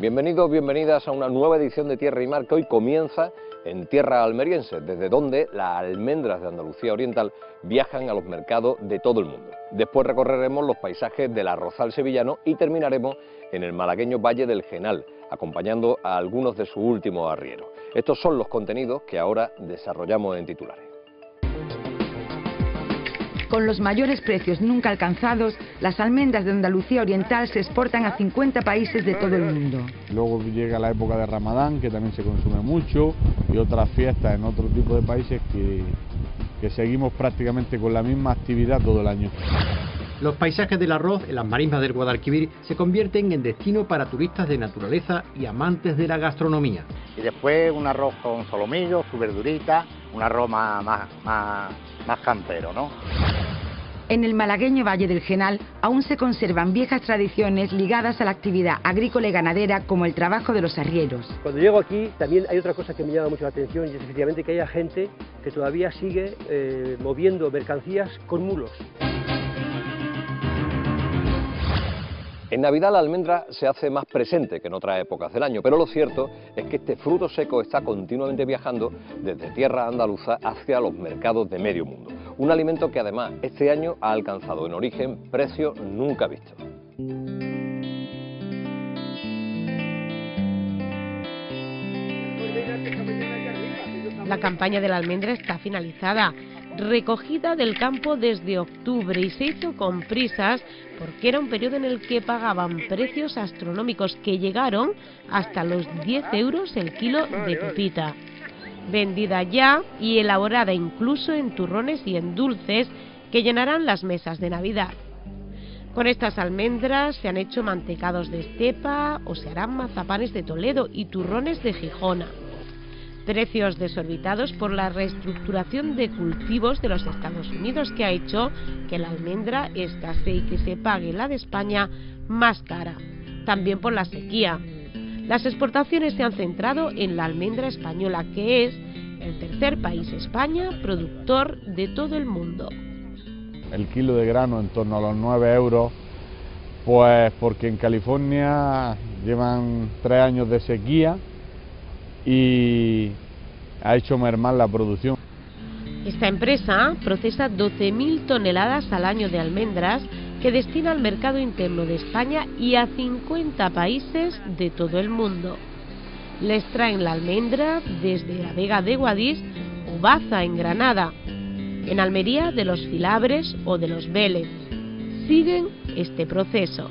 Bienvenidos, bienvenidas a una nueva edición de Tierra y Mar que hoy comienza en tierra almeriense, desde donde las almendras de Andalucía Oriental viajan a los mercados de todo el mundo. Después recorreremos los paisajes del arrozal sevillano y terminaremos en el malagueño Valle del Genal, acompañando a algunos de sus últimos arrieros. Estos son los contenidos que ahora desarrollamos en titulares. Con los mayores precios nunca alcanzados, las almendras de Andalucía Oriental se exportan a 50 países de todo el mundo. Luego llega la época de Ramadán, que también se consume mucho, y otras fiestas en otro tipo de países que, que seguimos prácticamente con la misma actividad todo el año. Los paisajes del arroz en las marismas del Guadalquivir se convierten en destino para turistas de naturaleza y amantes de la gastronomía. Y después un arroz con solomillo, su verdurita, un arroz más, más, más, más campero, ¿no? En el malagueño Valle del Genal aún se conservan viejas tradiciones ligadas a la actividad agrícola y ganadera como el trabajo de los arrieros. Cuando llego aquí también hay otra cosa que me llama mucho la atención y es efectivamente que haya gente que todavía sigue eh, moviendo mercancías con mulos. En Navidad la almendra se hace más presente que en otras épocas del año, pero lo cierto es que este fruto seco está continuamente viajando desde tierra andaluza hacia los mercados de medio mundo. Un alimento que además este año ha alcanzado en origen precios nunca vistos. La campaña de la almendra está finalizada recogida del campo desde octubre y se hizo con prisas porque era un periodo en el que pagaban precios astronómicos que llegaron hasta los 10 euros el kilo de pepita. Vendida ya y elaborada incluso en turrones y en dulces que llenarán las mesas de Navidad. Con estas almendras se han hecho mantecados de estepa o se harán mazapanes de Toledo y turrones de Gijona precios desorbitados por la reestructuración de cultivos de los Estados Unidos que ha hecho que la almendra escasee y que se pague la de España más cara. También por la sequía. Las exportaciones se han centrado en la almendra española, que es el tercer país España productor de todo el mundo. El kilo de grano en torno a los 9 euros, pues porque en California llevan tres años de sequía y ha hecho mermar la producción. Esta empresa procesa 12.000 toneladas al año de almendras que destina al mercado interno de España y a 50 países de todo el mundo. Les traen la almendra desde la Vega de Guadix o Baza en Granada, en Almería de los Filabres o de los Vélez. Siguen este proceso.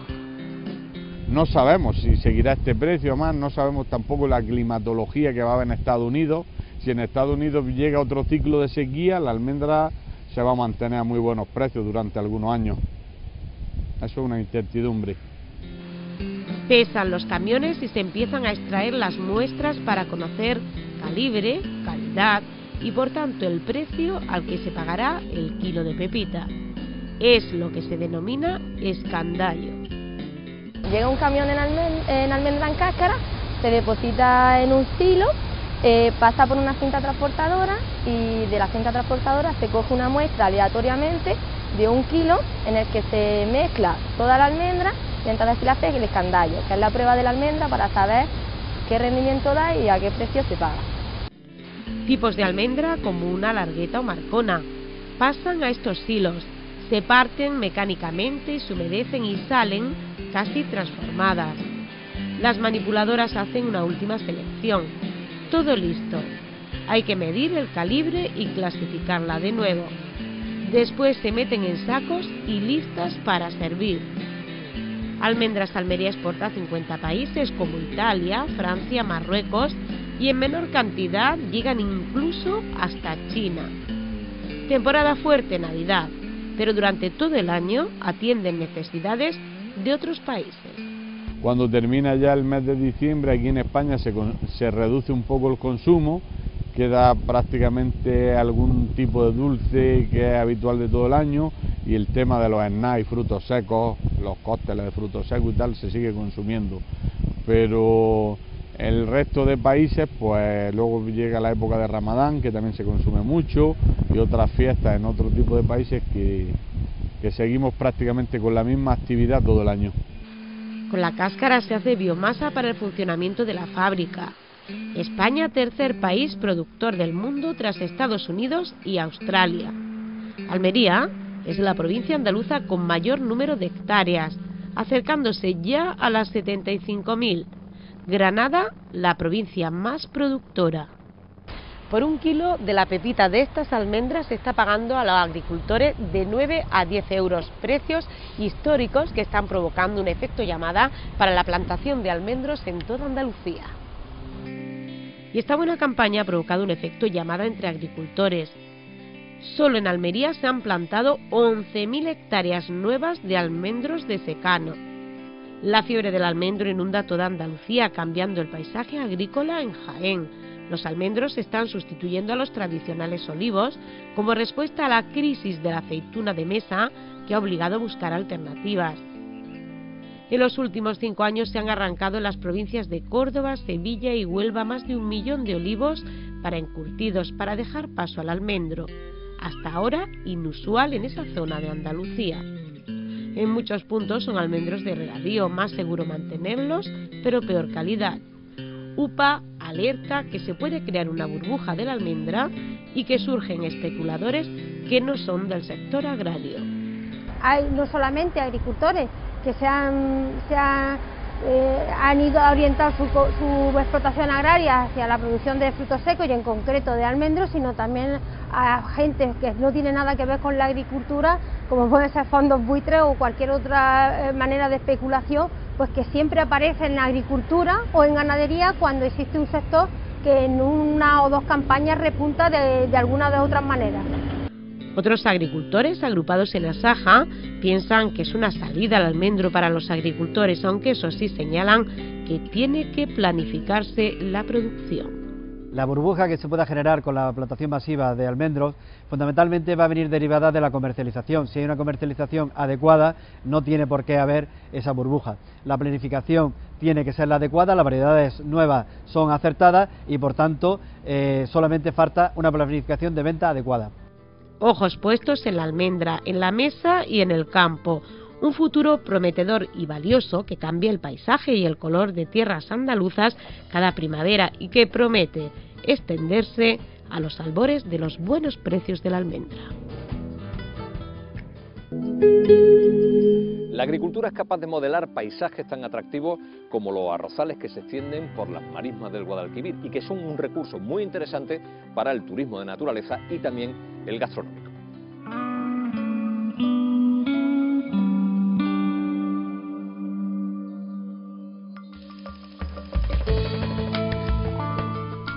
No sabemos si seguirá este precio más, no sabemos tampoco la climatología que va a haber en Estados Unidos. Si en Estados Unidos llega otro ciclo de sequía, la almendra se va a mantener a muy buenos precios durante algunos años. Eso es una incertidumbre. Pesan los camiones y se empiezan a extraer las muestras para conocer calibre, calidad y por tanto el precio al que se pagará el kilo de pepita. Es lo que se denomina escandallo. Llega un camión en, almendra en cáscara, se deposita en un silo, eh, pasa por una cinta transportadora y de la cinta transportadora se coge una muestra aleatoriamente de un kilo en el que se mezcla toda la almendra y entonces se hace el escandallo, que es la prueba de la almendra para saber qué rendimiento da y a qué precio se paga. Tipos de almendra como una largueta o marcona pasan a estos silos, se parten mecánicamente se humedecen y salen casi transformadas. Las manipuladoras hacen una última selección. Todo listo. Hay que medir el calibre y clasificarla de nuevo. Después se meten en sacos y listas para servir. Almendras Almería exporta a 50 países como Italia, Francia, Marruecos y en menor cantidad llegan incluso hasta China. Temporada fuerte Navidad, pero durante todo el año atienden necesidades de otros países. Cuando termina ya el mes de diciembre, aquí en España se, se reduce un poco el consumo, queda prácticamente algún tipo de dulce que es habitual de todo el año y el tema de los snacks y frutos secos, los cócteles de frutos secos y tal, se sigue consumiendo. Pero el resto de países, pues luego llega la época de Ramadán, que también se consume mucho, y otras fiestas en otro tipo de países que, que seguimos prácticamente con la misma actividad todo el año. Con la cáscara se hace biomasa para el funcionamiento de la fábrica. España, tercer país productor del mundo tras Estados Unidos y Australia. Almería es la provincia andaluza con mayor número de hectáreas, acercándose ya a las 75.000. Granada, la provincia más productora. Por un kilo de la pepita de estas almendras se está pagando a los agricultores de 9 a 10 euros, precios históricos que están provocando un efecto llamada para la plantación de almendros en toda Andalucía. Y esta buena campaña ha provocado un efecto llamada entre agricultores. Solo en Almería se han plantado 11.000 hectáreas nuevas de almendros de secano. La fiebre del almendro inunda toda Andalucía, cambiando el paisaje agrícola en Jaén. Los almendros están sustituyendo a los tradicionales olivos como respuesta a la crisis de la aceituna de mesa que ha obligado a buscar alternativas. En los últimos cinco años se han arrancado en las provincias de Córdoba, Sevilla y Huelva más de un millón de olivos para encurtidos para dejar paso al almendro, hasta ahora inusual en esa zona de Andalucía. En muchos puntos son almendros de regadío, más seguro mantenerlos, pero peor calidad. UPA alerta que se puede crear una burbuja de la almendra y que surgen especuladores que no son del sector agrario. Hay no solamente agricultores, que se han, eh, han, ido a orientar su, su, explotación agraria hacia la producción de frutos secos y en concreto de almendros, sino también a gente que no tiene nada que ver con la agricultura, como pueden ser fondos buitres o cualquier otra eh, manera de especulación, pues que siempre aparece en la agricultura o en ganadería cuando existe un sector que en una o dos campañas repunta de, de alguna de otras maneras. Otros agricultores agrupados en Asaja piensan que es una salida al almendro para los agricultores, aunque eso sí señalan que tiene que planificarse la producción. La burbuja que se pueda generar con la plantación masiva de almendros fundamentalmente va a venir derivada de la comercialización. Si hay una comercialización adecuada, no tiene por qué haber esa burbuja. La planificación tiene que ser la adecuada, las variedades nuevas son acertadas y por tanto eh, solamente falta una planificación de venta adecuada. Ojos puestos en la almendra, en la mesa y en el campo. Un futuro prometedor y valioso que cambia el paisaje y el color de tierras andaluzas cada primavera y que promete extenderse a los albores de los buenos precios de la almendra. La agricultura es capaz de modelar paisajes tan atractivos como los arrozales que se extienden por las marismas del Guadalquivir y que son un recurso muy interesante para el turismo de naturaleza y también el gastronómico.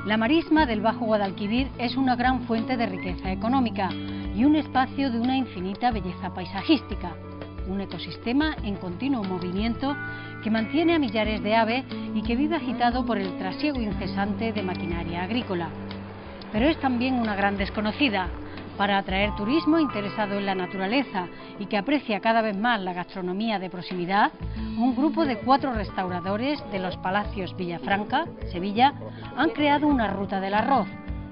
La marisma del Bajo Guadalquivir es una gran fuente de riqueza económica y un espacio de una infinita belleza paisajística un ecosistema en continuo movimiento que mantiene a millares de aves y que vive agitado por el trasiego incesante de maquinaria agrícola. Pero es también una gran desconocida, para atraer turismo interesado en la naturaleza y que aprecia cada vez más la gastronomía de proximidad, un grupo de cuatro restauradores de los Palacios Villafranca, Sevilla, han creado una ruta del arroz,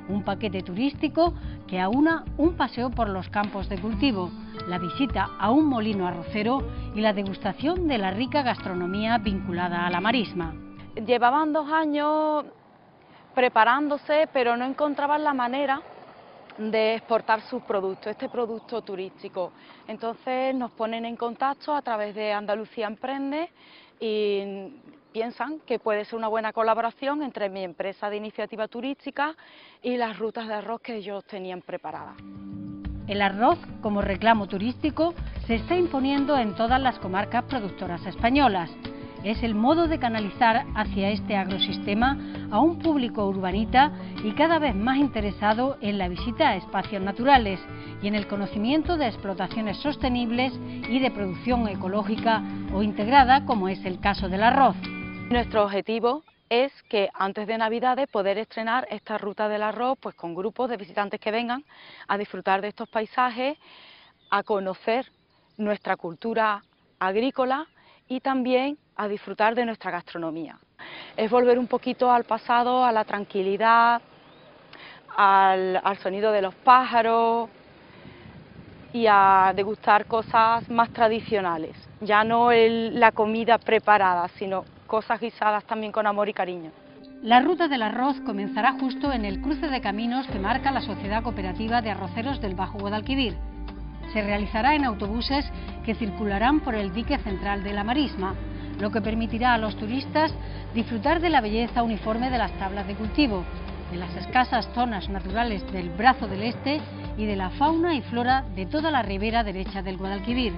un paquete turístico que aúna un paseo por los campos de cultivo, la visita a un molino arrocero y la degustación de la rica gastronomía vinculada a la marisma. Llevaban dos años preparándose, pero no encontraban la manera de exportar sus productos, este producto turístico. Entonces nos ponen en contacto a través de Andalucía Emprende y piensan que puede ser una buena colaboración entre mi empresa de iniciativa turística y las rutas de arroz que ellos tenían preparadas. El arroz, como reclamo turístico, se está imponiendo en todas las comarcas productoras españolas. Es el modo de canalizar hacia este agrosistema a un público urbanita y cada vez más interesado en la visita a espacios naturales y en el conocimiento de explotaciones sostenibles y de producción ecológica o integrada, como es el caso del arroz. Nuestro objetivo es que antes de Navidades poder estrenar esta ruta del arroz pues con grupos de visitantes que vengan a disfrutar de estos paisajes, a conocer nuestra cultura agrícola y también a disfrutar de nuestra gastronomía. Es volver un poquito al pasado, a la tranquilidad, al, al sonido de los pájaros y a degustar cosas más tradicionales. ya no la comida preparada, sino cosas guisadas también con amor y cariño. La ruta del arroz comenzará justo en el cruce de caminos que marca la Sociedad Cooperativa de Arroceros del Bajo Guadalquivir. Se realizará en autobuses que circularán por el dique central de la marisma, lo que permitirá a los turistas disfrutar de la belleza uniforme de las tablas de cultivo, de las escasas zonas naturales del brazo del este y de la fauna y flora de toda la ribera derecha del Guadalquivir.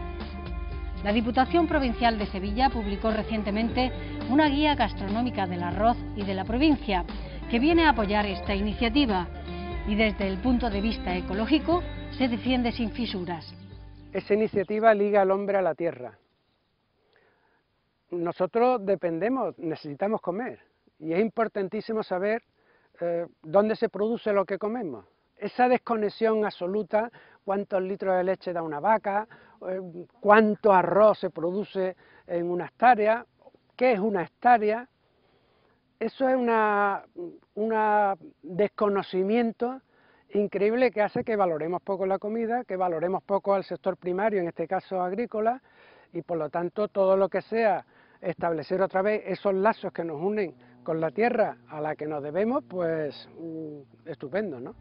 La Diputación Provincial de Sevilla publicó recientemente una guía gastronómica del arroz y de la provincia que viene a apoyar esta iniciativa y desde el punto de vista ecológico se defiende sin fisuras. Esa iniciativa liga al hombre a la tierra. Nosotros dependemos, necesitamos comer y es importantísimo saber eh, dónde se produce lo que comemos. Esa desconexión absoluta, cuántos litros de leche da una vaca, eh, cuánto arroz se produce en una hectárea, qué es una hectárea, eso es un desconocimiento increíble que hace que valoremos poco la comida, que valoremos poco al sector primario, en este caso agrícola, y por lo tanto todo lo que sea establecer otra vez esos lazos que nos unen con la tierra a la que nos debemos, pues mm, estupendo, ¿no?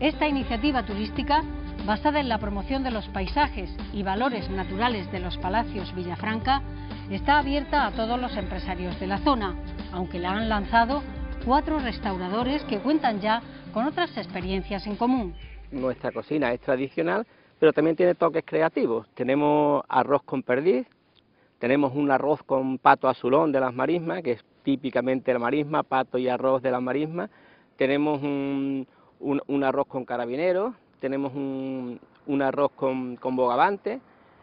Esta iniciativa turística, basada en la promoción de los paisajes y valores naturales de los palacios Villafranca, está abierta a todos los empresarios de la zona, aunque la han lanzado cuatro restauradores que cuentan ya con otras experiencias en común. Nuestra cocina es tradicional, pero también tiene toques creativos. Tenemos arroz con perdiz, tenemos un arroz con pato azulón de las marismas, que es típicamente la marisma, pato y arroz de las marismas. Tenemos un, arroz con carabineros, tenemos un, arroz con, bogavante.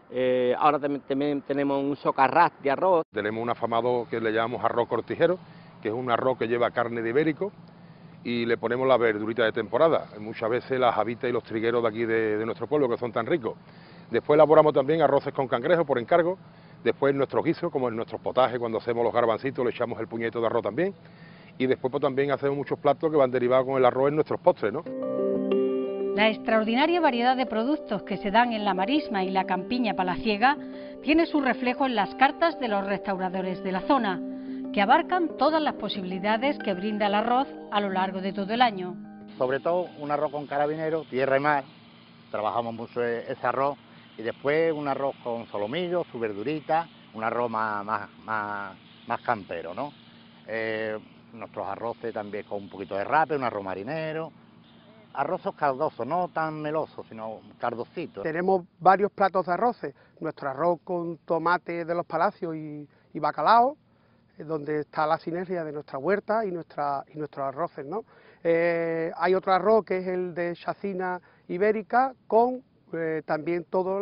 Eh, ahora también, tenemos un socarrat de arroz. Tenemos un afamado que le llamamos arroz cortijero, que es un arroz que lleva carne de ibérico y le ponemos la verdurita de temporada. Muchas veces las habitas y los trigueros de aquí de, de nuestro pueblo, que son tan ricos. Después elaboramos también arroces con cangrejo por encargo, Después nuestro guiso, como en nuestros potajes, cuando hacemos los garbancitos, le echamos el puñeto de arroz también. Y después pues, también hacemos muchos platos que van derivados con el arroz en nuestros postres, ¿no? La extraordinaria variedad de productos que se dan en la marisma y la campiña palaciega tiene su reflejo en las cartas de los restauradores de la zona, que abarcan todas las posibilidades que brinda el arroz a lo largo de todo el año. Sobre todo un arroz con carabinero, tierra y mar, trabajamos mucho ese arroz y después un arroz con solomillo, su verdurita, un arroz más, más, más, campero, ¿no? Eh, nuestros arroces también con un poquito de rape, un arroz marinero, arrozos caldosos, no tan melosos, sino cardositos. Tenemos varios platos de arroces, nuestro arroz con tomate de los palacios y, bacalao, donde está la sinergia de nuestra huerta y, nuestra, y nuestros arroces, ¿no? Eh, hay otro arroz que es el de chacina ibérica con eh, también todo,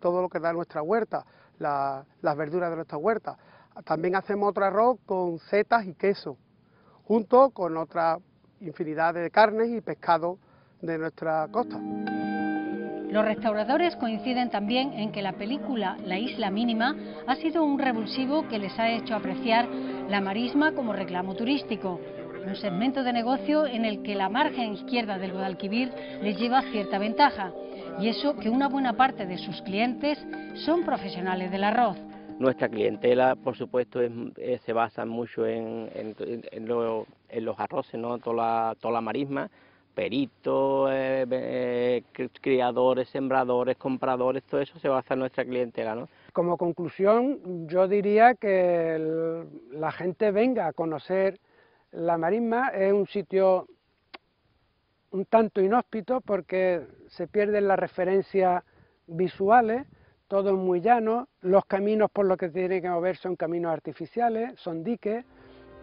todo lo que da nuestra huerta, las verduras de nuestra huerta. También hacemos otro arroz con setas y queso, junto con otra infinidad de carnes y pescado de nuestra costa. Los restauradores coinciden también en que la película La isla mínima ha sido un revulsivo que les ha hecho apreciar la marisma como reclamo turístico, un segmento de negocio en el que la margen izquierda del Guadalquivir les lleva cierta ventaja y eso que una buena parte de sus clientes son profesionales del arroz. Nuestra clientela, por supuesto, eh, se basa mucho en, los arroces, ¿no? toda, la, marisma, peritos, eh, eh, criadores, sembradores, compradores, todo eso se basa en nuestra clientela. ¿no? Como conclusión, yo diría que la gente venga a conocer la marisma, es un sitio un tanto inhóspito porque se pierden las referencias visuales, todo es muy llano, los caminos por los que se tiene que mover son caminos artificiales, son diques,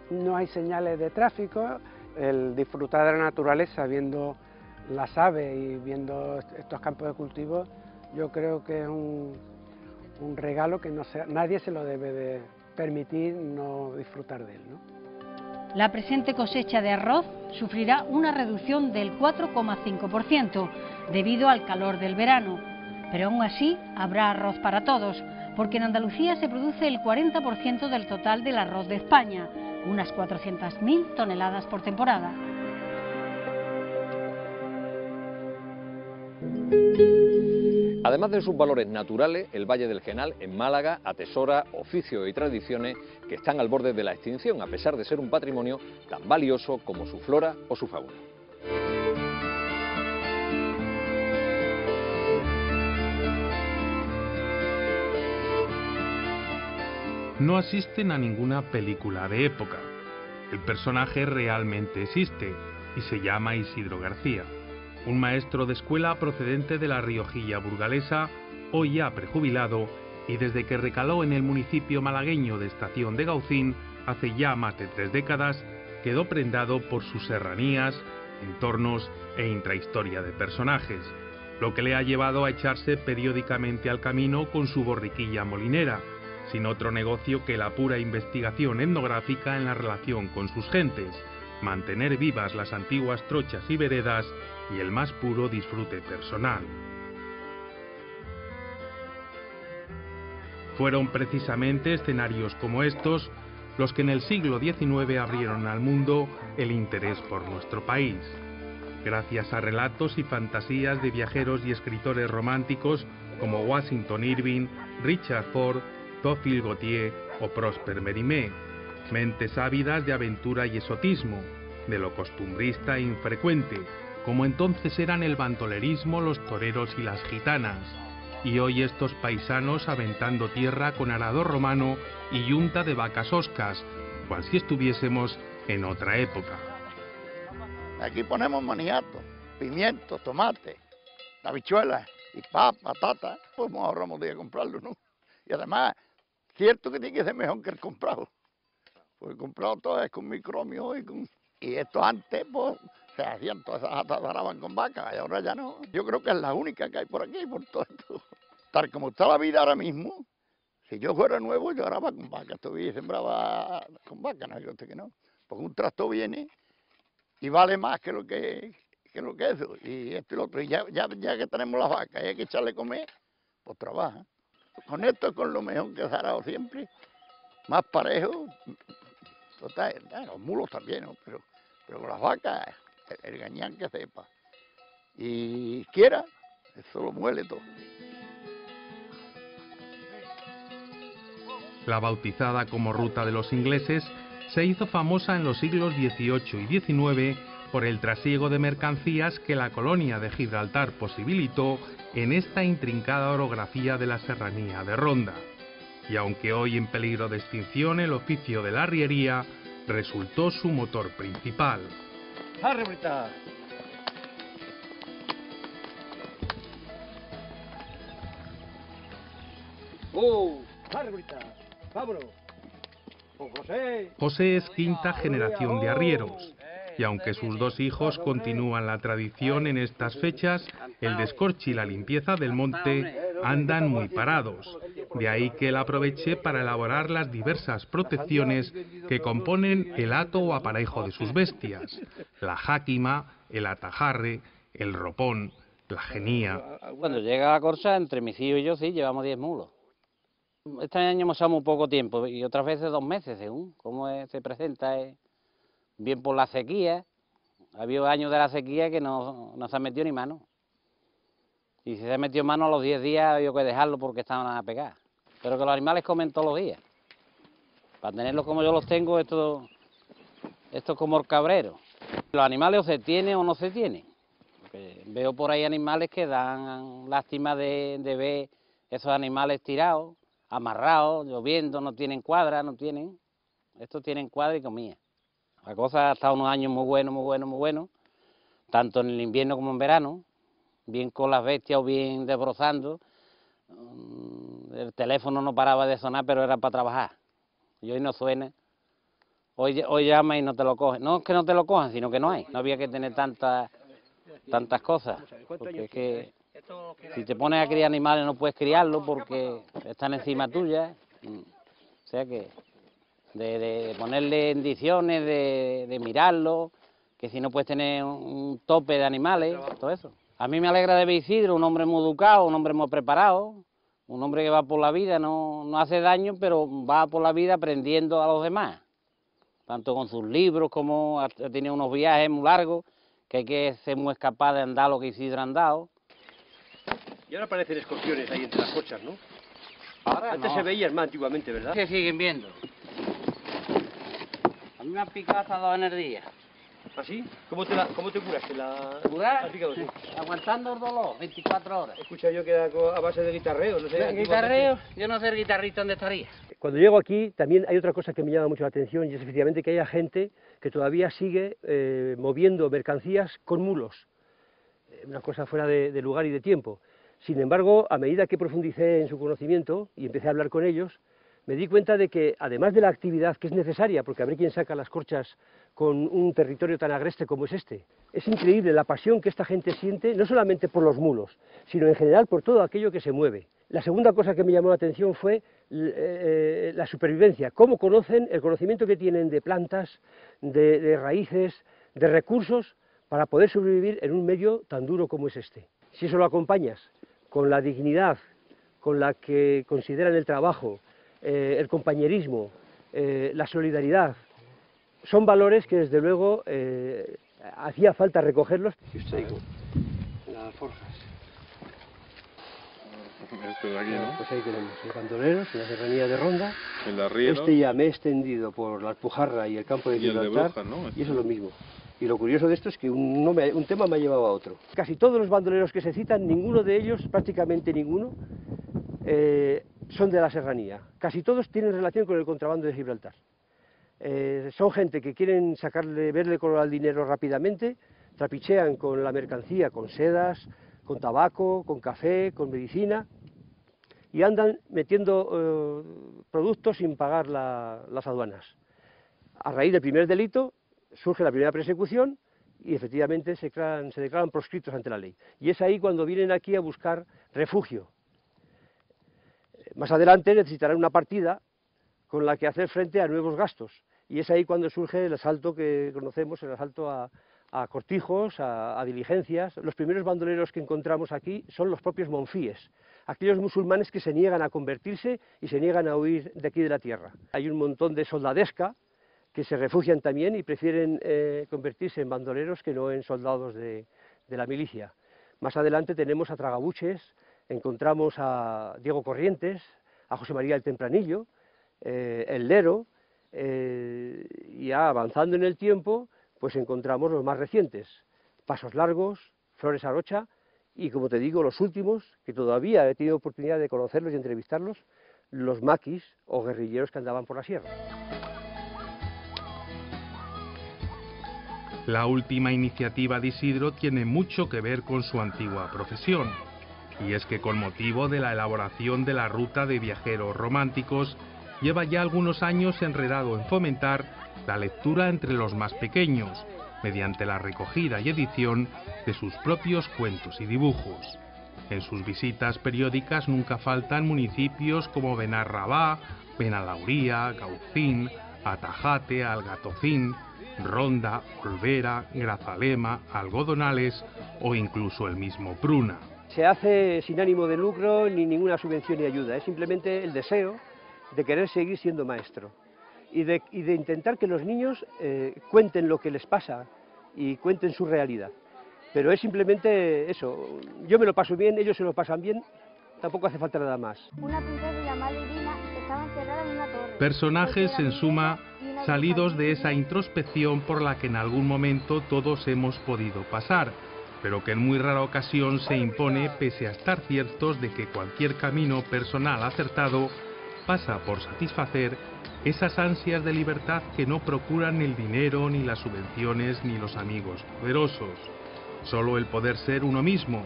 no hay señales de tráfico, el disfrutar de la naturaleza viendo las aves y viendo estos campos de cultivo, yo creo que es un, regalo que no nadie se lo debe de permitir no disfrutar de él. La presente cosecha de arroz sufrirá una reducción del 4,5% debido al calor del verano, pero aún así habrá arroz para todos, porque en Andalucía se produce el 40% del total del arroz de España, unas 400.000 toneladas por temporada. Además de sus valores naturales, el Valle del Genal en Málaga atesora oficios y tradiciones que están al borde de la extinción, a pesar de ser un patrimonio tan valioso como su flora o su fauna. No asisten a ninguna película de época. El personaje realmente existe y se llama Isidro García un maestro de escuela procedente de la Riojilla burgalesa, hoy ya prejubilado, y desde que recaló en el municipio malagueño de Estación de Gaucín hace ya más de tres décadas, quedó prendado por sus serranías, entornos e intrahistoria de personajes, lo que le ha llevado a echarse periódicamente al camino con su borriquilla molinera, sin otro negocio que la pura investigación etnográfica en la relación con sus gentes, mantener vivas las antiguas trochas y veredas y el más puro disfrute personal. Fueron precisamente escenarios como estos los que en el siglo XIX abrieron al mundo el interés por nuestro país. Gracias a relatos y fantasías de viajeros y escritores románticos como Washington Irving, Richard Ford, Théophile Gautier o Prosper Mérimée, mentes ávidas de aventura y esotismo, de lo costumbrista e infrecuente, como entonces eran el bandolerismo, los toreros y las gitanas, y hoy estos paisanos aventando tierra con arado romano y yunta de vacas oscas, cual si estuviésemos en otra época. Aquí ponemos maniato, pimiento, tomate, habichuelas y papa, patata, pues nos ahorramos de comprarlo, ¿no? Y además, cierto que tiene que ser mejor que el comprado, porque el comprado todo es con micromio y con... Y esto antes, pues, se hacían todas esas atadas con vacas y ahora ya no. Yo creo que es la única que hay por aquí, por todo esto. Tal como está la vida ahora mismo, si yo fuera nuevo, yo araba con vacas, todavía sembraba con vacas, no yo que no. Porque un trasto viene y vale más que lo que, que lo que eso, y esto y lo otro. Y ya, ya, ya que tenemos las vacas y hay que echarle comer, pues trabaja. Con esto es con lo mejor que se ha siempre, más parejo, total, los mulos también, pero, pero con las vacas el gañán que sepa. Y quiera, eso lo muele todo. La bautizada como Ruta de los Ingleses se hizo famosa en los siglos XVIII y XIX por el trasiego de mercancías que la colonia de Gibraltar posibilitó en esta intrincada orografía de la serranía de Ronda. Y aunque hoy en peligro de extinción el oficio de la arriería, resultó su motor principal. ¡Arre, ¡Oh! ¡Vámonos! José! José es quinta generación de arrieros y aunque sus dos hijos continúan la tradición en estas fechas, el descorche y la limpieza del monte andan muy parados. De ahí que él aproveche para elaborar las diversas protecciones que componen el hato o aparejo de sus bestias, la jáquima, el atajarre, el ropón, la genía. Cuando llega la corsa, entre mis hijos y yo sí, llevamos 10 mulos. Este año hemos estado muy poco tiempo y otras veces dos meses, según cómo se presenta. Eh bien por la sequía, había años de la sequía que no, se ha metido ni mano. Y si se ha metido mano a los 10 días, había que dejarlo porque estaban a pegar. Pero que los animales comen todos los días. Para tenerlos como yo los tengo, esto, esto es como el cabrero. Los animales o se tienen o no se tienen. veo por ahí animales que dan lástima de, de ver esos animales tirados, amarrados, lloviendo, no tienen cuadra, no tienen. Estos tienen cuadra y comida. La cosa ha estado unos años muy buenos, muy buenos, muy buenos, tanto en el invierno como en verano, bien con las bestias o bien desbrozando. Mm, el teléfono no paraba de sonar, pero era para trabajar. Y hoy no suena. Hoy, hoy llama y no te lo cogen. No es que no te lo cojan, sino que no hay. No había que tener tantas tantas cosas. Porque es que si te pones a criar animales no puedes criarlos porque están encima tuya. Mm, o sea que de, ponerle indiciones, de, de, mirarlo, que si no puedes tener un, tope de animales, todo eso. A mí me alegra de ver Isidro, un hombre muy educado, un hombre muy preparado, un hombre que va por la vida, no, no hace daño, pero va por la vida aprendiendo a los demás, tanto con sus libros como ha tenido unos viajes muy largos, que hay que ser muy capaz de andar lo que Isidro ha andado. Y ahora aparecen escorpiones ahí entre las cochas, ¿no? Ahora Antes no. se veían más antiguamente, ¿verdad? Se siguen viendo. A mí me han picado hasta dos en el día. ¿Así? ¿Cómo te, la, cómo te curaste? La... ¿Curar? Aguantando el dolor, 24 horas. Escucha yo que a base de guitarreo, no sé. ¿El guitarreo? Yo no sé el guitarrista dónde estaría. Cuando llego aquí también hay otra cosa que me llama mucho la atención y es efectivamente que haya gente que todavía sigue eh, moviendo mercancías con mulos. Eh, Una cosa fuera de, de lugar y de tiempo. Sin embargo, a medida que profundicé en su conocimiento y empecé a hablar con ellos, me di cuenta de que además de la actividad que es necesaria, porque a ver quién saca las corchas con un territorio tan agreste como es este, es increíble la pasión que esta gente siente, no solamente por los mulos, sino en general por todo aquello que se mueve. La segunda cosa que me llamó la atención fue l- eh, la supervivencia, cómo conocen el conocimiento que tienen de plantas, de, de raíces, de recursos, para poder sobrevivir en un medio tan duro como es este. Si eso lo acompañas con la dignidad con la que consideran el trabajo, eh, el compañerismo, eh, la solidaridad, son valores que desde luego eh, hacía falta recogerlos. Las forjas. Este de aquí, ¿no? Pues ahí tenemos los bandoleros, la serranía de Ronda. El de arrieros. Este ya me he extendido por la Alpujarra y el campo de Y el de Gibraltar, Brujas, ¿no? y eso es lo mismo. Y lo curioso de esto es que un, no me- un tema me ha llevado a otro. Casi todos los bandoleros que se citan, ninguno de ellos, prácticamente ninguno, eh, son de la serranía. Casi todos tienen relación con el contrabando de Gibraltar. Eh, son gente que quieren sacarle, verle color al dinero rápidamente, trapichean con la mercancía, con sedas, con tabaco, con café, con medicina, y andan metiendo eh, productos sin pagar la- las aduanas. A raíz del primer delito surge la primera persecución y efectivamente se, se declaran proscritos ante la ley. Y es ahí cuando vienen aquí a buscar refugio. Más adelante necesitarán una partida con la que hacer frente a nuevos gastos. Y es ahí cuando surge el asalto que conocemos, el asalto a, cortijos, a, a diligencias. Los primeros bandoleros que encontramos aquí son los propios monfíes, aquellos musulmanes que se niegan a convertirse y se niegan a huir de aquí de la tierra. Hay un montón de soldadesca que se refugian también y prefieren eh, convertirse en bandoleros que no en soldados de, de la milicia. Más adelante tenemos a Tragabuches, encontramos a Diego Corrientes, a José María el Tempranillo, eh, el Lero, eh, y avanzando en el tiempo, pues encontramos los más recientes, Pasos Largos, Flores Arocha, y como te digo, los últimos, que todavía he tenido oportunidad de conocerlos y entrevistarlos, los maquis o guerrilleros que andaban por la sierra. La última iniciativa de Isidro tiene mucho que ver con su antigua profesión, y es que con motivo de la elaboración de la ruta de viajeros románticos, lleva ya algunos años enredado en fomentar la lectura entre los más pequeños, mediante la recogida y edición de sus propios cuentos y dibujos. En sus visitas periódicas nunca faltan municipios como Benarrabá, Benalauría, Gaucín, Atajate, Algatocín, Ronda, Olvera, Grazalema, Algodonales o incluso el mismo Pruna. Se hace sin ánimo de lucro ni ninguna subvención ni ayuda, es simplemente el deseo de querer seguir siendo maestro y de, y de intentar que los niños eh, cuenten lo que les pasa y cuenten su realidad. Pero es simplemente eso, yo me lo paso bien, ellos se lo pasan bien, tampoco hace falta nada más. Una princesa llamada Irina estaba encerrada en una torre. Personajes, en suma, salidos de esa introspección por la que en algún momento todos hemos podido pasar, pero que en muy rara ocasión se impone pese a estar ciertos de que cualquier camino personal acertado pasa por satisfacer esas ansias de libertad que no procuran el dinero, ni las subvenciones, ni los amigos poderosos. Solo el poder ser uno mismo,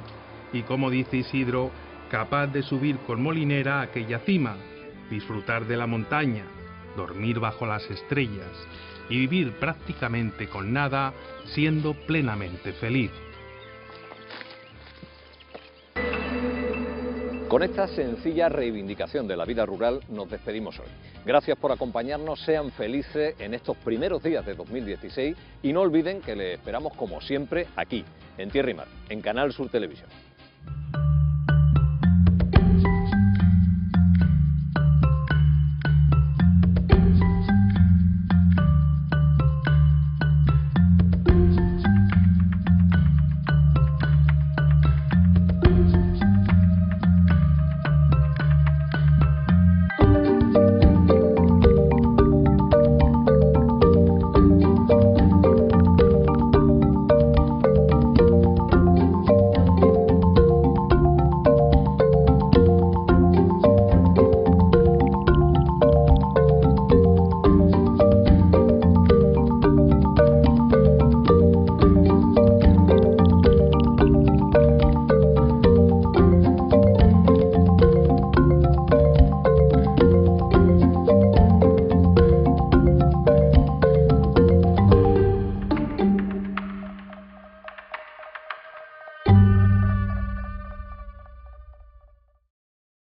y como dice Isidro, capaz de subir con molinera a aquella cima, disfrutar de la montaña, dormir bajo las estrellas y vivir prácticamente con nada, siendo plenamente feliz. Con esta sencilla reivindicación de la vida rural nos despedimos hoy. Gracias por acompañarnos, sean felices en estos primeros días de 2016 y no olviden que les esperamos como siempre aquí, en Tierra y Mar, en Canal Sur Televisión.